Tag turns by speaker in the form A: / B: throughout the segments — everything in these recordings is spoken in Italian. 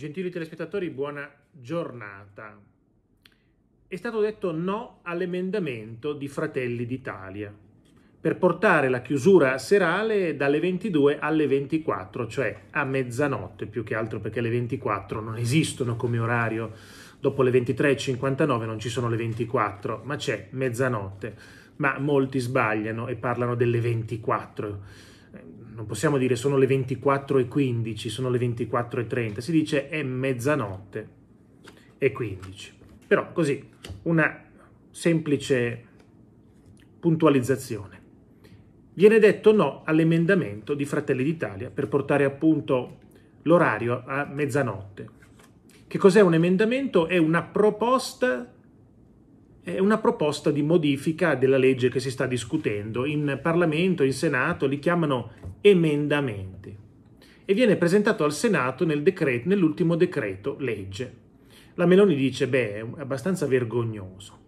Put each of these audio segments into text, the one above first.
A: Gentili telespettatori, buona giornata. È stato detto no all'emendamento di Fratelli d'Italia per portare la chiusura serale dalle 22 alle 24, cioè a mezzanotte più che altro perché le 24 non esistono come orario. Dopo le 23.59 non ci sono le 24, ma c'è mezzanotte. Ma molti sbagliano e parlano delle 24 non possiamo dire sono le 24 e 15, sono le 24 e 30, si dice è mezzanotte e 15. Però così, una semplice puntualizzazione. Viene detto no all'emendamento di Fratelli d'Italia per portare appunto l'orario a mezzanotte. Che cos'è un emendamento? È una proposta una proposta di modifica della legge che si sta discutendo. In Parlamento, in Senato li chiamano emendamenti e viene presentato al Senato nel decreto, nell'ultimo decreto legge. La Meloni dice, beh, è abbastanza vergognoso.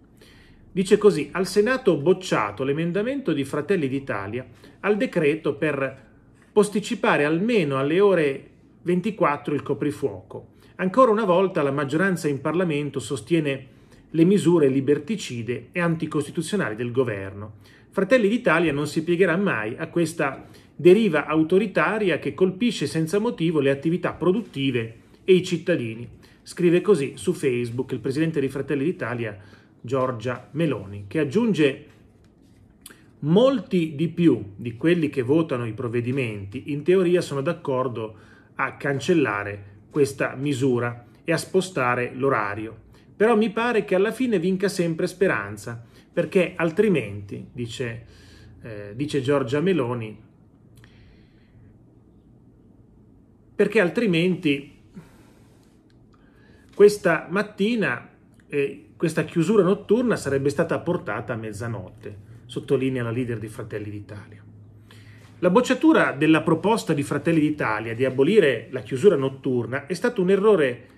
A: Dice così, al Senato bocciato l'emendamento di Fratelli d'Italia al decreto per posticipare almeno alle ore 24 il coprifuoco. Ancora una volta la maggioranza in Parlamento sostiene le misure liberticide e anticostituzionali del governo. Fratelli d'Italia non si piegherà mai a questa deriva autoritaria che colpisce senza motivo le attività produttive e i cittadini. Scrive così su Facebook il presidente di Fratelli d'Italia Giorgia Meloni, che aggiunge molti di più di quelli che votano i provvedimenti in teoria sono d'accordo a cancellare questa misura e a spostare l'orario. Però mi pare che alla fine vinca sempre speranza, perché altrimenti, dice, eh, dice Giorgia Meloni, perché altrimenti questa mattina eh, questa chiusura notturna sarebbe stata portata a mezzanotte, sottolinea la leader di Fratelli d'Italia. La bocciatura della proposta di Fratelli d'Italia di abolire la chiusura notturna è stato un errore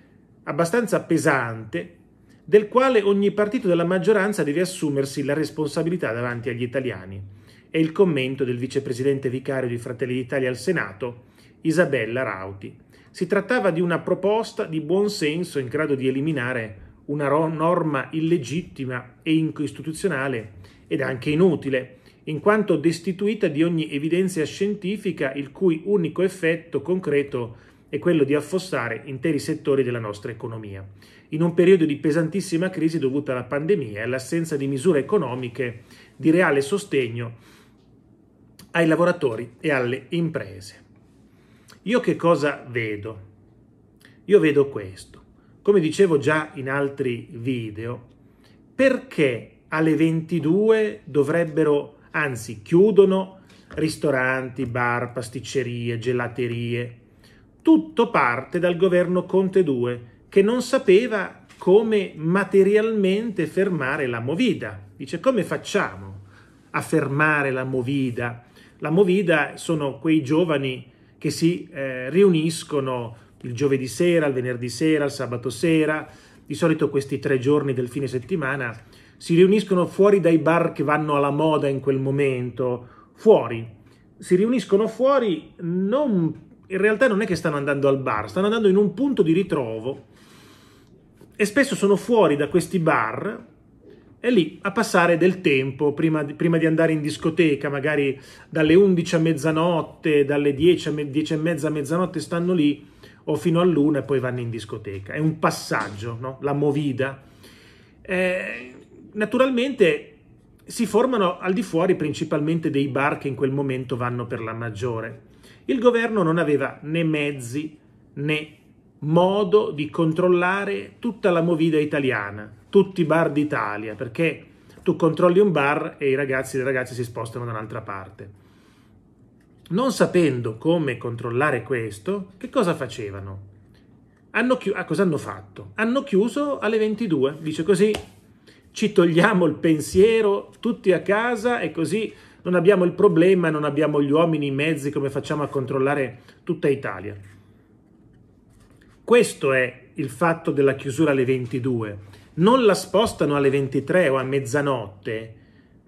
A: abbastanza pesante del quale ogni partito della maggioranza deve assumersi la responsabilità davanti agli italiani. È il commento del vicepresidente vicario di Fratelli d'Italia al Senato, Isabella Rauti. Si trattava di una proposta di buon senso in grado di eliminare una norma illegittima e incostituzionale ed anche inutile, in quanto destituita di ogni evidenza scientifica il cui unico effetto concreto è quello di affossare interi settori della nostra economia in un periodo di pesantissima crisi dovuta alla pandemia e all'assenza di misure economiche di reale sostegno ai lavoratori e alle imprese. Io che cosa vedo? Io vedo questo. Come dicevo già in altri video, perché alle 22 dovrebbero, anzi chiudono ristoranti, bar, pasticcerie, gelaterie. Tutto parte dal governo Conte 2 che non sapeva come materialmente fermare la movida. Dice come facciamo a fermare la movida? La movida sono quei giovani che si eh, riuniscono il giovedì sera, il venerdì sera, il sabato sera, di solito questi tre giorni del fine settimana, si riuniscono fuori dai bar che vanno alla moda in quel momento, fuori. Si riuniscono fuori, non, in realtà non è che stanno andando al bar, stanno andando in un punto di ritrovo e spesso sono fuori da questi bar e lì a passare del tempo prima di, prima di, andare in discoteca, magari dalle 11 a mezzanotte, dalle 10 a 10 e mezza a mezzanotte stanno lì o fino all'una e poi vanno in discoteca. È un passaggio, no? la movida. Eh, naturalmente si formano al di fuori principalmente dei bar che in quel momento vanno per la maggiore. Il governo non aveva né mezzi né modo di controllare tutta la movida italiana, tutti i bar d'Italia, perché tu controlli un bar e i ragazzi e le ragazze si spostano da un'altra parte. Non sapendo come controllare questo, che cosa facevano? Hanno chi- ah, cosa hanno fatto? Hanno chiuso alle 22, dice così ci togliamo il pensiero tutti a casa e così non abbiamo il problema, non abbiamo gli uomini, i mezzi, come facciamo a controllare tutta Italia. Questo è il fatto della chiusura alle 22. Non la spostano alle 23 o a mezzanotte,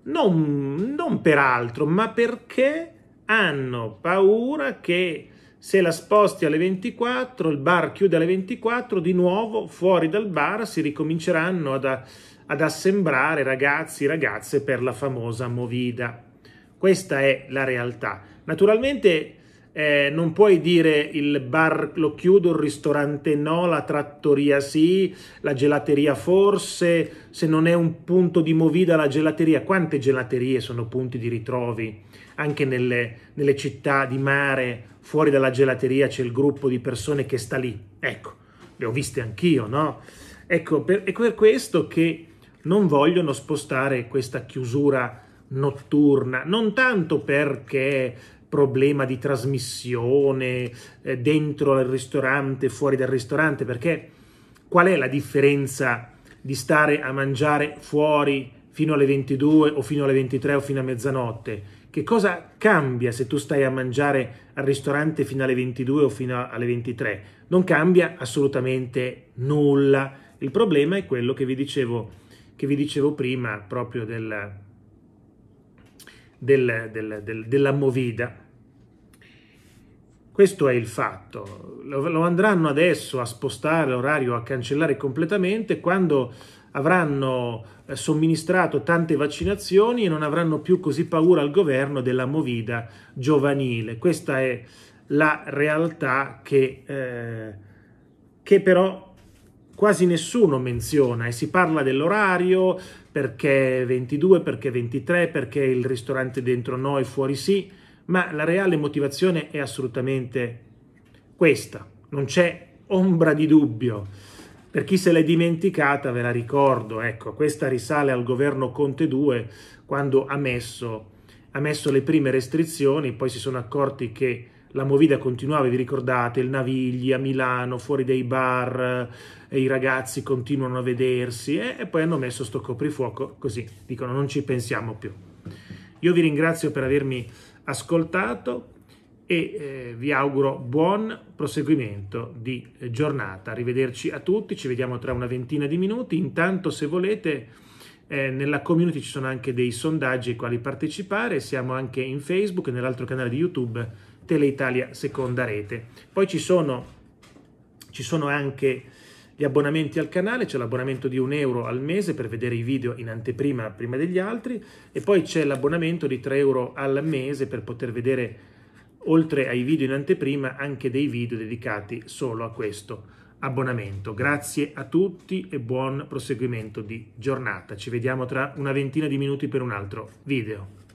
A: non, non per altro, ma perché hanno paura che Se la sposti alle 24, il bar chiude alle 24, di nuovo fuori dal bar si ricominceranno ad, ad assembrare ragazzi e ragazze per la famosa movida. Questa è la realtà. Naturalmente eh, non puoi dire il bar lo chiudo, il ristorante no, la trattoria sì, la gelateria forse, se non è un punto di movida la gelateria. Quante gelaterie sono punti di ritrovi? Anche nelle, nelle città di mare, fuori dalla gelateria c'è il gruppo di persone che sta lì. Ecco, le ho viste anch'io, no? Ecco, per, è per questo che non vogliono spostare questa chiusura notturna, non tanto perché problema di trasmissione eh, dentro il ristorante, fuori dal ristorante, perché qual è la differenza di stare a mangiare fuori fino alle 22 o fino alle 23 o fino a mezzanotte? Che cosa cambia se tu stai a mangiare al ristorante fino alle 22 o fino alle 23? Non cambia assolutamente nulla. Il problema è quello che vi dicevo, che vi dicevo prima, proprio del, del, del, del, della movida. Questo è il fatto. Lo andranno adesso a spostare l'orario, a cancellare completamente quando avranno eh, somministrato tante vaccinazioni e non avranno più così paura al governo della movida giovanile. Questa è la realtà che, eh, che però quasi nessuno menziona e si parla dell'orario perché 22, perché 23, perché il ristorante dentro noi, fuori sì ma la reale motivazione è assolutamente questa, non c'è ombra di dubbio. Per chi se l'è dimenticata ve la ricordo, ecco, questa risale al governo Conte 2 quando ha messo, ha messo le prime restrizioni, poi si sono accorti che la movida continuava, vi ricordate, il Navigli a Milano, fuori dai bar, e i ragazzi continuano a vedersi e, e poi hanno messo sto coprifuoco così, dicono non ci pensiamo più. Io vi ringrazio per avermi ascoltato e eh, vi auguro buon proseguimento di giornata. Arrivederci a tutti, ci vediamo tra una ventina di minuti. Intanto se volete eh, nella community ci sono anche dei sondaggi ai quali partecipare, siamo anche in Facebook e nell'altro canale di YouTube Teleitalia Seconda Rete. Poi ci sono, ci sono anche gli abbonamenti al canale, c'è l'abbonamento di un euro al mese per vedere i video in anteprima prima degli altri e poi c'è l'abbonamento di 3 euro al mese per poter vedere oltre ai video in anteprima anche dei video dedicati solo a questo abbonamento. Grazie a tutti e buon proseguimento di giornata. Ci vediamo tra una ventina di minuti per un altro video.